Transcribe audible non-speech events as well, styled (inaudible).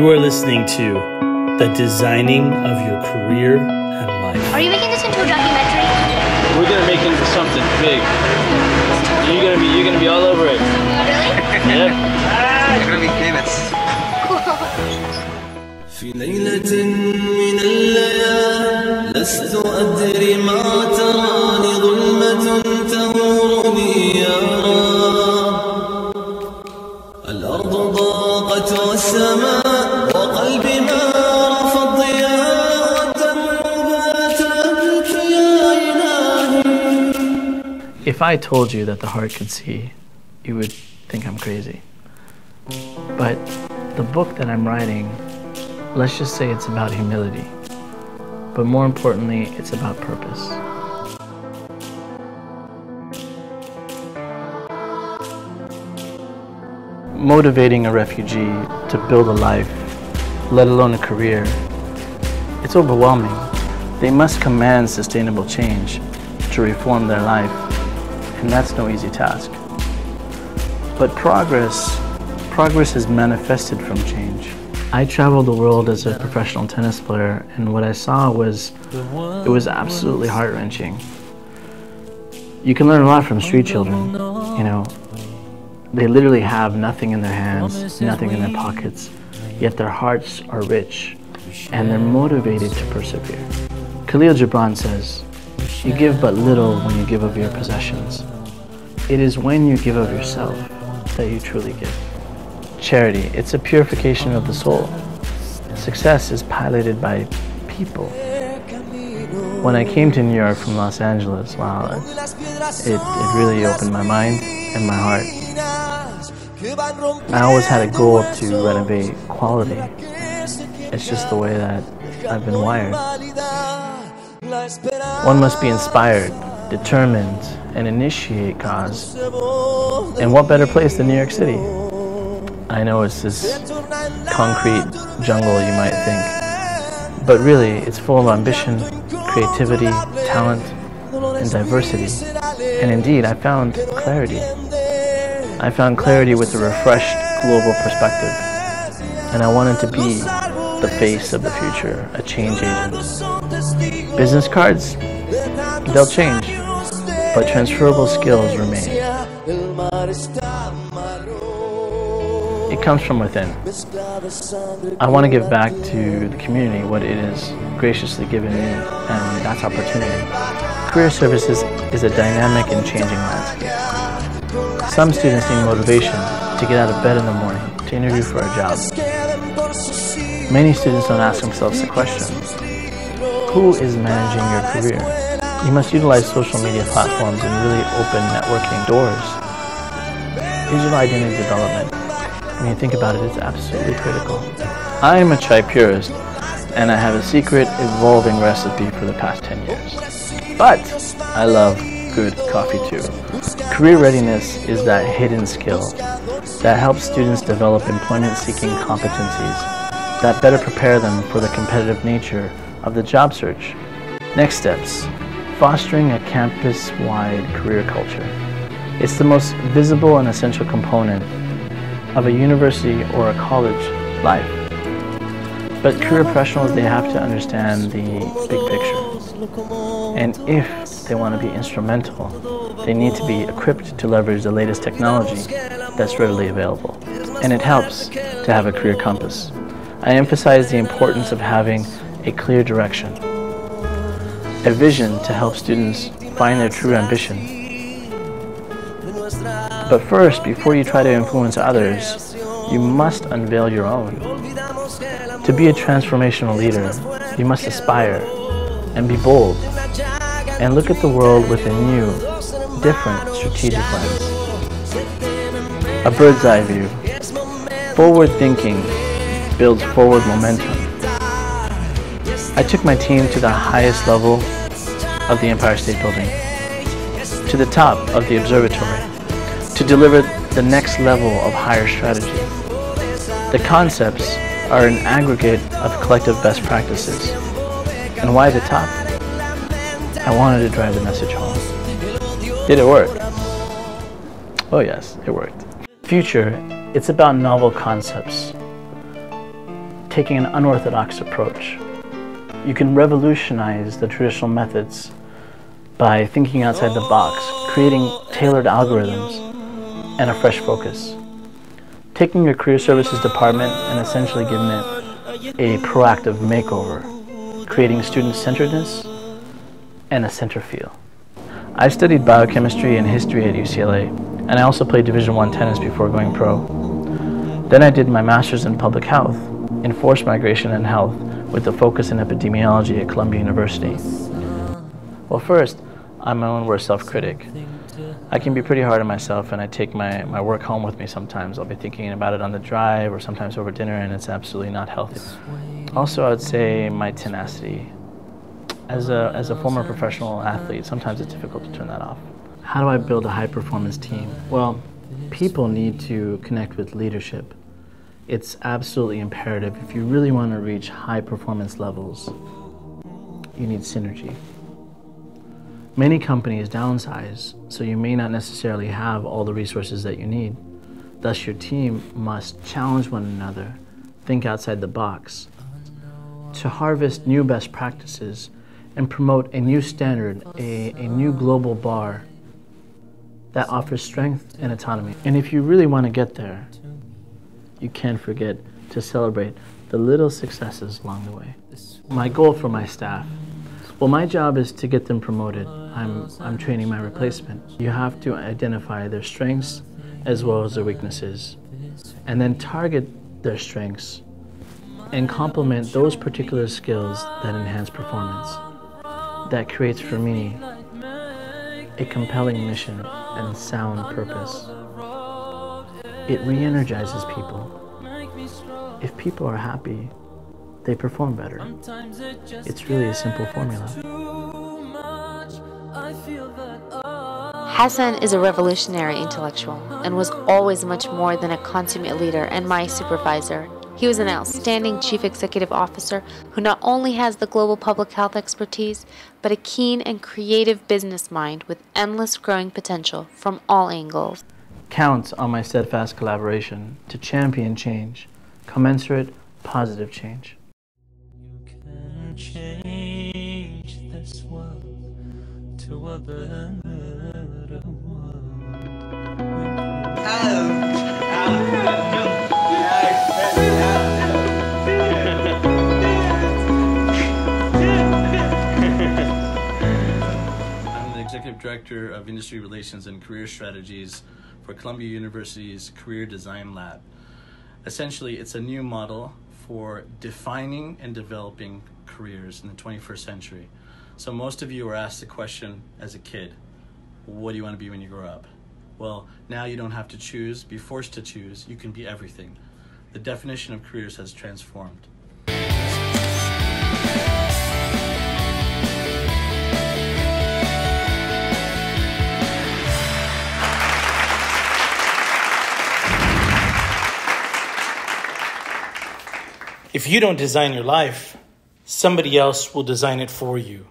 You are listening to The Designing of Your Career and Life. Are you making this into a documentary? We're gonna make it into something big. You're gonna be you're gonna be all over it. Really? Yeah. (laughs) You're gonna be famous. (laughs) في ليلة من الليالي لست أدري ما تراني ظلمة تغمرني يا رب الأرض ضاقت والسماء I told you that the heart could see, you would think I'm crazy. But the book that I'm writing, let's just say it's about humility. But more importantly, it's about purpose. Motivating a refugee to build a life, let alone a career, it's overwhelming. They must command sustainable change to reform their life, and that's no easy task. But progress, progress is manifested from change. I traveled the world as a professional tennis player, and what I saw was it was absolutely heart wrenching. You can learn a lot from street children, you know. They literally have nothing in their hands, nothing in their pockets, yet their hearts are rich and they're motivated to persevere. Kahlil Gibran says, You give but little when you give of your possessions. It is when you give of yourself that you truly give. Charity, it's a purification of the soul. Success is piloted by people. When I came to New York from Los Angeles, wow, it, it really opened my mind and my heart. I always had a goal to renovate quality. It's just the way that I've been wired. One must be inspired, determined, and initiate cause. And what better place than New York City? I know it's this concrete jungle, you might think. But really, it's full of ambition, creativity, talent, and diversity. And indeed, I found clarity. I found clarity with a refreshed global perspective. And I wanted to be the face of the future, a change agent. Business cards, they'll change, but transferable skills remain. It comes from within. I want to give back to the community what it has graciously given me, and that's opportunity. Career services is a dynamic and changing landscape. Some students need motivation to get out of bed in the morning to interview for a job. Many students don't ask themselves the question, who is managing your career? You must utilize social media platforms and really open networking doors. Digital identity development, when you think about it, it, is absolutely critical. I am a chai purist, and I have a secret evolving recipe for the past 10 years. But I love good coffee too. Career readiness is that hidden skill that helps students develop employment-seeking competencies that better prepare them for the competitive nature of the job search. Next steps, fostering a campus-wide career culture. It's the most visible and essential component of a university or a college life. But career professionals, they have to understand the big picture. And if they want to be instrumental, they need to be equipped to leverage the latest technology that's readily available. And it helps to have a career compass. I emphasize the importance of having a clear direction, a vision to help students find their true ambition. But first, before you try to influence others, you must unveil your own. To be a transformational leader, you must aspire and be bold and look at the world with a new, different strategic lens. A bird's eye view. Forward thinking builds forward momentum. I took my team to the highest level of the Empire State Building, to the top of the observatory, to deliver the next level of higher strategy. The concepts are an aggregate of collective best practices. And why the top? I wanted to drive the message home. Did it work? Oh yes, it worked. Future, it's about novel concepts. taking an unorthodox approach. You can revolutionize the traditional methods by thinking outside the box, creating tailored algorithms, and a fresh focus. Taking your career services department and essentially giving it a proactive makeover, creating student centeredness and a center feel. I studied biochemistry and history at UCLA, and I also played Division I tennis before going pro. Then I did my master's in public health, in forced migration and health, with a focus in epidemiology at Columbia University. Well, first, I'm my own worst self-critic. I can be pretty hard on myself and I take my, my work home with me sometimes. I'll be thinking about it on the drive or sometimes over dinner and it's absolutely not healthy. Also, I would say my tenacity. As a, as a former professional athlete, sometimes it's difficult to turn that off. How do I build a high performance team? Well, people need to connect with leadership. It's absolutely imperative. If you really want to reach high performance levels, you need synergy. Many companies downsize, so you may not necessarily have all the resources that you need. Thus, your team must challenge one another, think outside the box, to harvest new best practices and promote a new standard, a, a new global bar that offers strength and autonomy. And if you really want to get there, you can't forget to celebrate the little successes along the way. My goal for my staff well, my job is to get them promoted. I'm, I'm training my replacement. You have to identify their strengths as well as their weaknesses, and then target their strengths and complement those particular skills that enhance performance. That creates for me a compelling mission and sound purpose. It re energizes people. If people are happy, they perform better. It's really a simple formula. Hassan is a revolutionary intellectual and was always much more than a consummate leader and my supervisor. He was an outstanding chief executive officer who not only has the global public health expertise, but a keen and creative business mind with endless growing potential from all angles. Counts on my steadfast collaboration to champion change, commensurate, positive change You can change this world to a better world. I'm the Executive Director of Industry Relations and Career Strategies for Columbia University's Career Design Lab. Essentially, it's a new model for defining and developing careers in the 21st century. So most of you were asked the question as a kid, what do you want to be when you grow up? Well, now you don't have to choose, be forced to choose, you can be everything. The definition of careers has transformed. If you don't design your life, somebody else will design it for you.